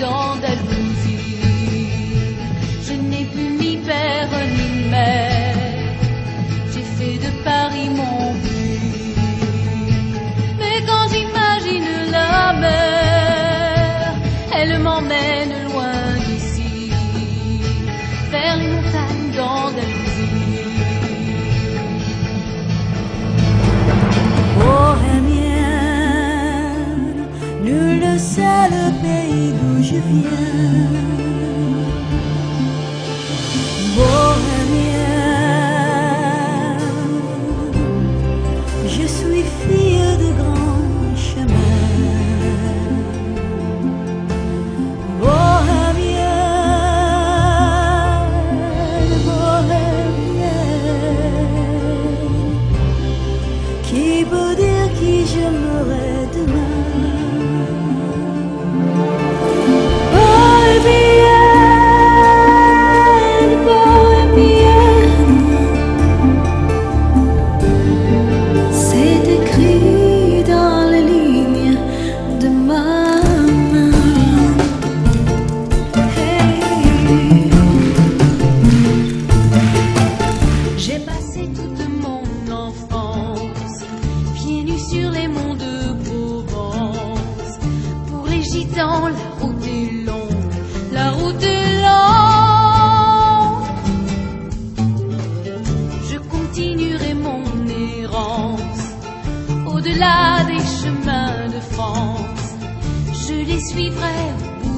d'Andalousie. Je n'ai plus ni père ni mère, j'ai fait de Paris mon but. Mais quand j'imagine la mer, elle m'emmène loin d'ici, vers les montagnes d'Andalousie. Bohémienne, nul ne sait le pays je viens. Bohémien, je suis fille. la route est longue, la route est longue. Je continuerai mon errance au-delà des chemins de France. Je les suivrai au bout